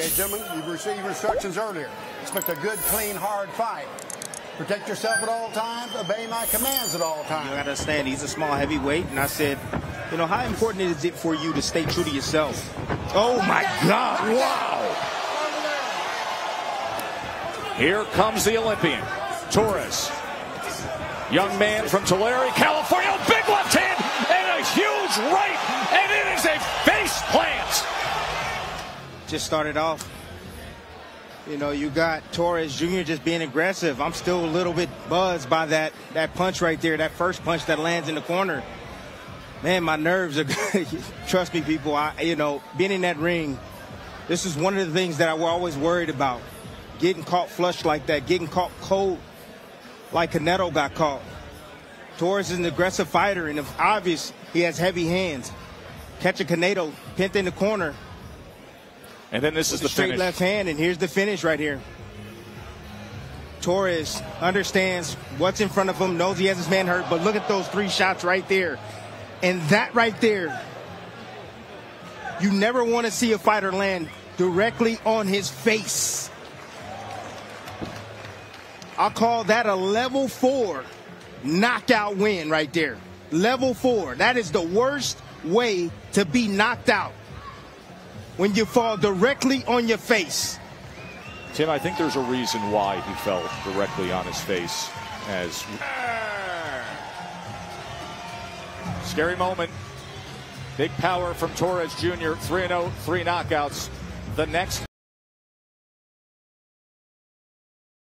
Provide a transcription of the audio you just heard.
Okay, gentlemen, you've received instructions earlier. Expect a good, clean, hard fight. Protect yourself at all times. Obey my commands at all times. You understand, he's a small heavyweight, and I said, you know, how important is it for you to stay true to yourself? Oh my God! Wow! Here comes the Olympian, Torrez. Young man from Tulare, California, big left hand and a huge right, and it is a face plant. Just started off. You know, you got Torrez Jr. just being aggressive. I'm still a little bit buzzed by that that punch right there, that first punch that lands in the corner. Man, my nerves are. Trust me, people. I, you know, being in that ring, this is one of the things that I was always worried about. Getting caught flush like that, getting caught cold like Canedo got caught. Torrez is an aggressive fighter, and if obvious, he has heavy hands. Catch a Canedo, pinned in the corner. And then this is the straight finish. left hand, and here's the finish right here. Torrez understands what's in front of him, knows he has his man hurt, but look at those three shots right there. And that right there, you never want to see a fighter land directly on his face. I'll call that a level four knockout win right there. Level four. That is the worst way to be knocked out when you fall directly on your face. Tim, I think there's a reason why he fell directly on his face as scary moment. Big power from Torrez Jr. 3 0, three knockouts. The next